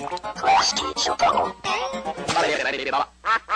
Plastic Chapeau. Vale, vale, it.